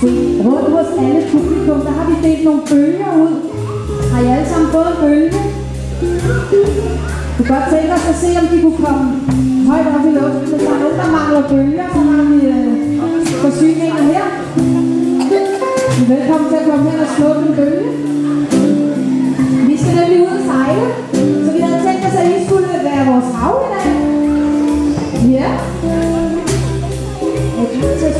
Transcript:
Se, rundt hos alle publikum, der har vi delt nogle bølger ud. Har I alle sammen fået bølge? Du kan godt tænke os at se, om de kunne komme højt op i luften. Hvis der er nogen, der mangler bølger, så har vi øh, forsyninger her. Velkommen til at komme hen og slukke en bølge. Vi skal nemlig ud og sejle, så vi havde tænkt os, at I skulle være vores hav i dag. Ja. Jeg